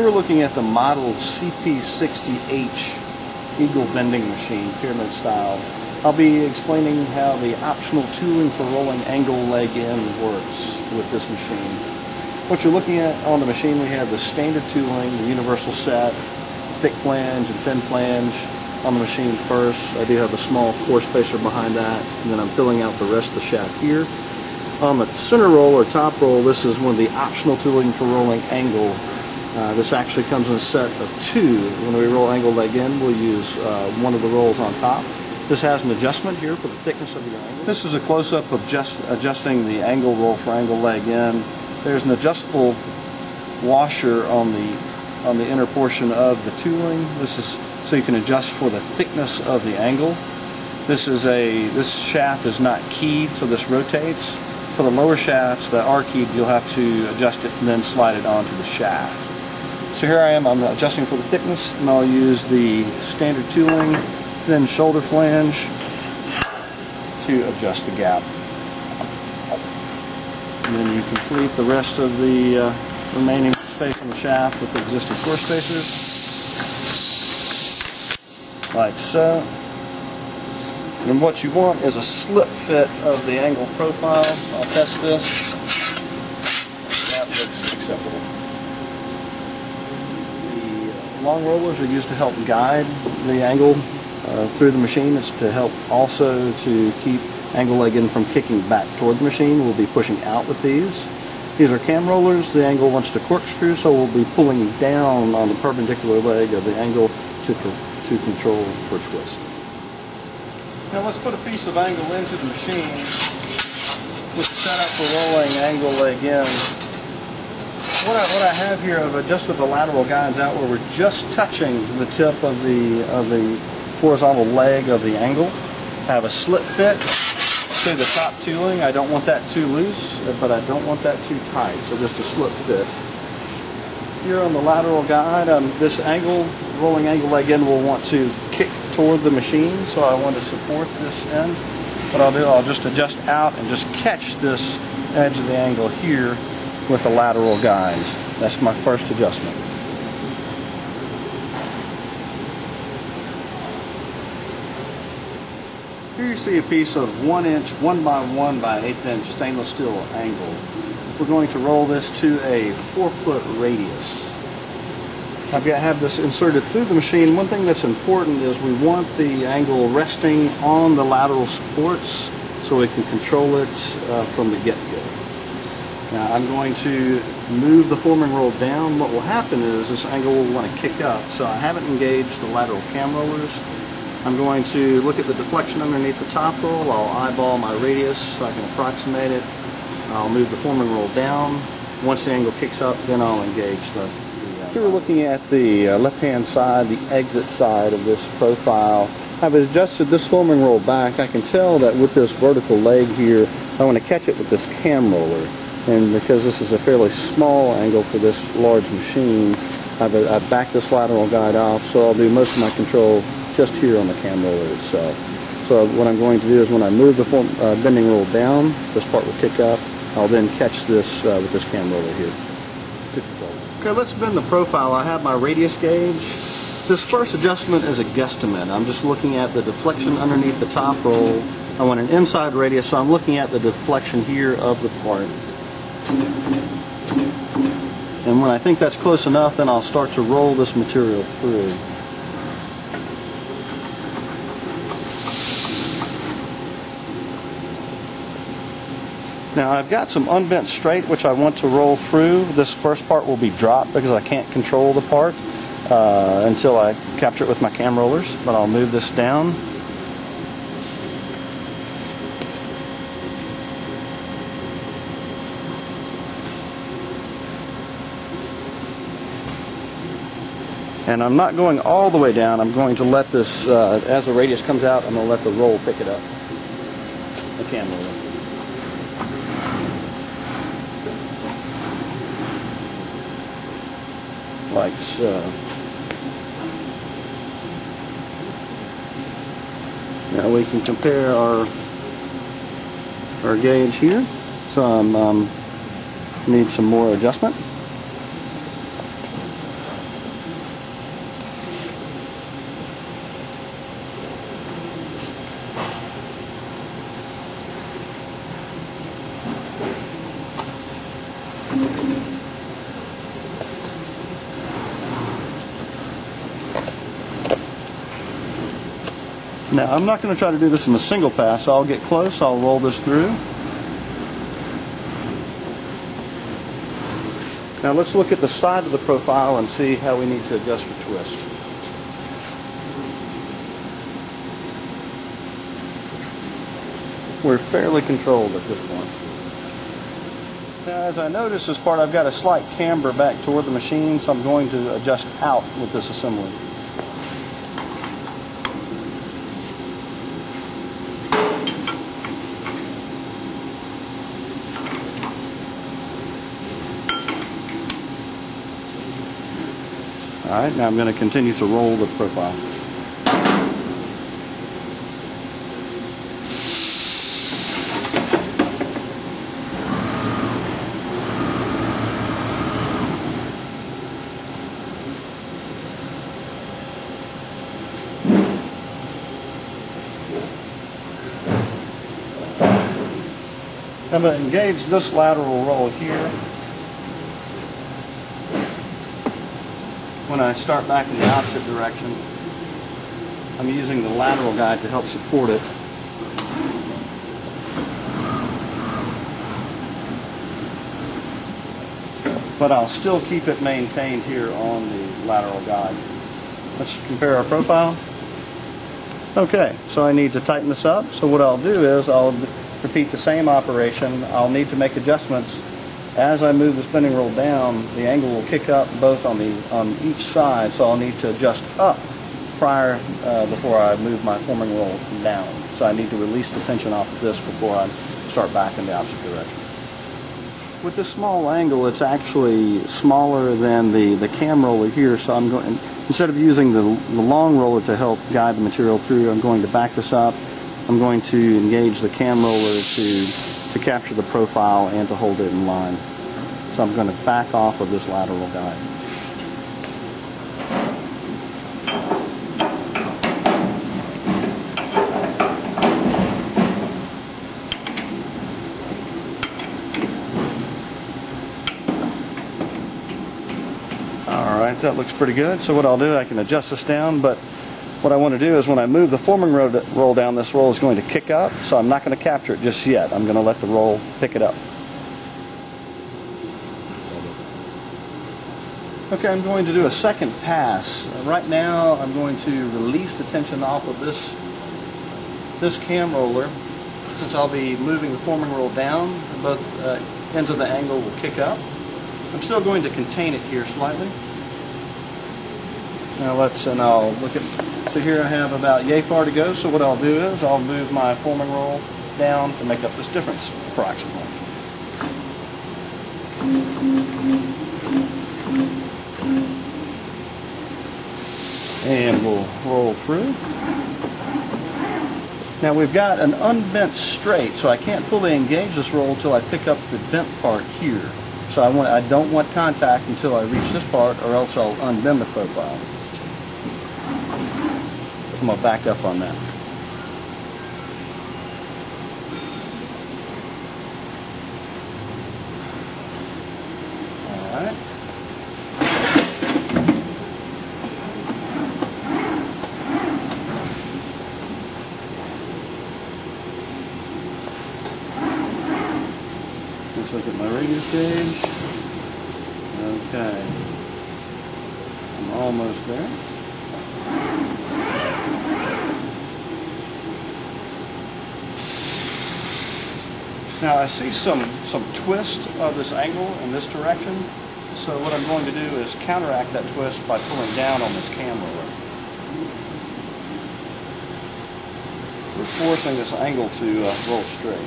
Here we're looking at the model CP60H Eagle bending machine, pyramid style. I'll be explaining how the optional tooling for rolling angle leg in works with this machine. What you're looking at on the machine, we have the standard tooling, the universal set, thick flange and thin flange on the machine first. I do have a small core spacer behind that, and then I'm filling out the rest of the shaft here. On the center roll or top roll, this is one of the optional tooling for rolling angle uh, this actually comes in a set of two. When we roll angle leg in, we'll use uh, one of the rolls on top. This has an adjustment here for the thickness of the angle. This is a close-up of just adjusting the angle roll for angle leg in. There's an adjustable washer on the on the inner portion of the tooling. This is so you can adjust for the thickness of the angle. This is a this shaft is not keyed, so this rotates. For the lower shafts that are keyed, you'll have to adjust it and then slide it onto the shaft. So here I am, I'm adjusting for the thickness, and I'll use the standard tooling, then shoulder flange to adjust the gap. And then you complete the rest of the uh, remaining space on the shaft with the existing core spacers, like so. And what you want is a slip fit of the angle profile. I'll test this. That looks acceptable. Long rollers are used to help guide the angle uh, through the machine. It's to help also to keep angle leg in from kicking back toward the machine. We'll be pushing out with these. These are cam rollers. The angle wants to corkscrew, so we'll be pulling down on the perpendicular leg of the angle to, to control for twist. Now let's put a piece of angle into the machine with the setup for rolling angle leg in what I, what I have here, I've adjusted the lateral guides out where we're just touching the tip of the, of the horizontal leg of the angle. I have a slip fit to the top tooling. I don't want that too loose, but I don't want that too tight, so just a slip fit. Here on the lateral guide, um, this angle, rolling angle leg in will want to kick toward the machine, so I want to support this end. What I'll do, I'll just adjust out and just catch this edge of the angle here with the lateral guides. That's my first adjustment. Here you see a piece of one inch, one by one by eighth inch stainless steel angle. We're going to roll this to a four foot radius. I've got to have this inserted through the machine. One thing that's important is we want the angle resting on the lateral supports so we can control it uh, from the get-go. Now I'm going to move the forming roll down. What will happen is this angle will want to kick up. So I haven't engaged the lateral cam rollers. I'm going to look at the deflection underneath the top roll. I'll eyeball my radius so I can approximate it. I'll move the forming roll down. Once the angle kicks up, then I'll engage the, the uh, Here we're looking at the uh, left-hand side, the exit side of this profile. I've adjusted this forming roll back. I can tell that with this vertical leg here, I want to catch it with this cam roller. And because this is a fairly small angle for this large machine, I've, I've backed this lateral guide off, so I'll do most of my control just here on the cam roller itself. So what I'm going to do is when I move the form, uh, bending roll down, this part will kick up. I'll then catch this uh, with this cam roller here. Okay, let's bend the profile. I have my radius gauge. This first adjustment is a guesstimate. I'm just looking at the deflection underneath the top roll. I want an inside radius, so I'm looking at the deflection here of the part. And when I think that's close enough, then I'll start to roll this material through. Now I've got some unbent straight which I want to roll through. This first part will be dropped because I can't control the part uh, until I capture it with my cam rollers. But I'll move this down And I'm not going all the way down. I'm going to let this, uh, as the radius comes out, I'm going to let the roll pick it up. The cam roller. Like so. Now we can compare our our gauge here. So I um, need some more adjustment. Now, I'm not going to try to do this in a single pass. I'll get close, I'll roll this through. Now let's look at the side of the profile and see how we need to adjust for twist. We're fairly controlled at this point. Now, as I notice this part, I've got a slight camber back toward the machine, so I'm going to adjust out with this assembly. All right, now I'm going to continue to roll the profile. I'm going to engage this lateral roll here. When I start back in the opposite direction, I'm using the lateral guide to help support it. But I'll still keep it maintained here on the lateral guide. Let's compare our profile. Okay, so I need to tighten this up. So what I'll do is I'll repeat the same operation. I'll need to make adjustments. As I move the spinning roll down, the angle will kick up both on the on each side, so I'll need to adjust up prior uh, before I move my forming roll down. So I need to release the tension off of this before I start back in the opposite direction. With this small angle, it's actually smaller than the, the cam roller here, so I'm going, instead of using the, the long roller to help guide the material through, I'm going to back this up I'm going to engage the cam roller to, to capture the profile and to hold it in line. So I'm going to back off of this lateral guide. All right, that looks pretty good. So what I'll do, I can adjust this down, but what I want to do is when I move the forming roll down, this roll is going to kick up, so I'm not going to capture it just yet. I'm going to let the roll pick it up. Okay, I'm going to do a second pass. Right now, I'm going to release the tension off of this, this cam roller. Since I'll be moving the forming roll down, both uh, ends of the angle will kick up. I'm still going to contain it here slightly. Now let's, and I'll look at so here I have about yay far to go. So what I'll do is I'll move my forming roll down to make up this difference approximately. And we'll roll through. Now we've got an unbent straight, so I can't fully engage this roll until I pick up the bent part here. So I, want, I don't want contact until I reach this part or else I'll unbend the profile. I'm going to back up on that. All right. Let's look at my gauge. Okay. I'm almost there. Now I see some, some twist of this angle in this direction, so what I'm going to do is counteract that twist by pulling down on this cam roller. We're forcing this angle to uh, roll straight.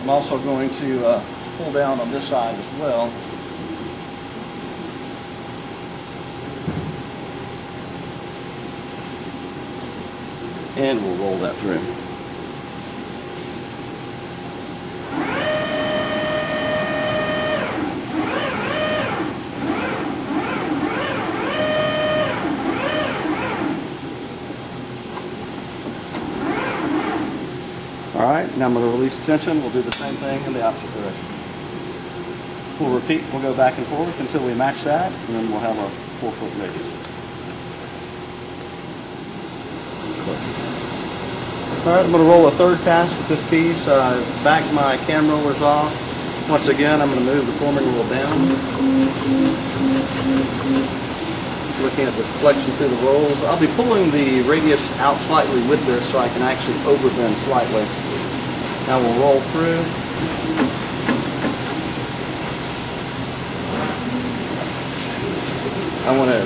I'm also going to uh, pull down on this side as well and we'll roll that through. All right, now I'm going to release tension. We'll do the same thing in the opposite direction. We'll repeat, we'll go back and forth until we match that, and then we'll have our four foot radius. All right, I'm going to roll a third pass with this piece. Uh, back my cam rollers off. Once again, I'm going to move the forming wheel down. Looking at the deflection through the rolls. I'll be pulling the radius out slightly with this so I can actually overbend slightly. Now we'll roll through. I want to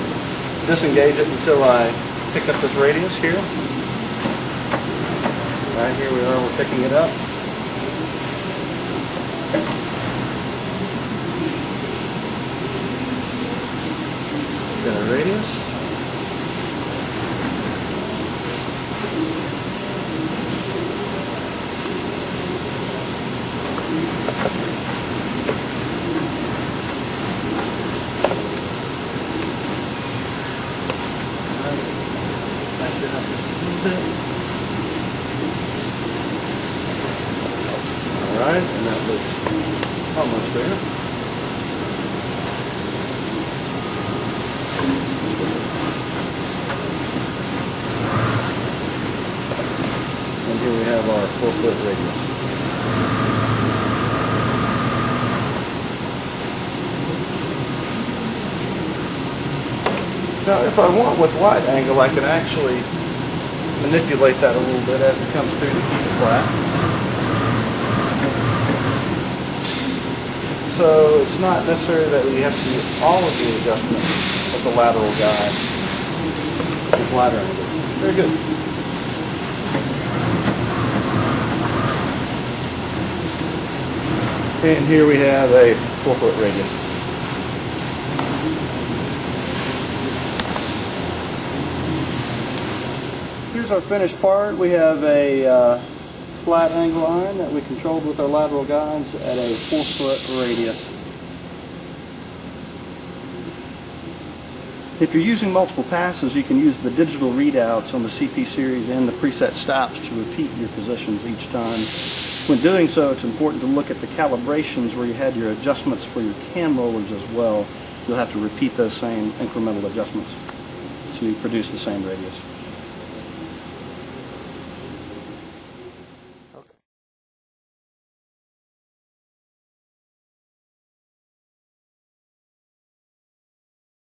disengage it until I pick up this radius here. Right here we are, we're picking it up. Got a radius. Back it up just a little bit. All right, and that looks almost there. And here we have our four foot radius. Now, if I want with wide angle, I can actually manipulate that a little bit as it comes through to keep it flat. So it's not necessary that we have to do all of the adjustments of the lateral guide with ladder angle. Very good. And here we have a four foot radius. Here's our finished part. We have a uh, flat angle iron that we controlled with our lateral guides at a four foot radius. If you're using multiple passes, you can use the digital readouts on the CP series and the preset stops to repeat your positions each time. When doing so, it's important to look at the calibrations where you had your adjustments for your cam rollers as well. You'll have to repeat those same incremental adjustments to produce the same radius.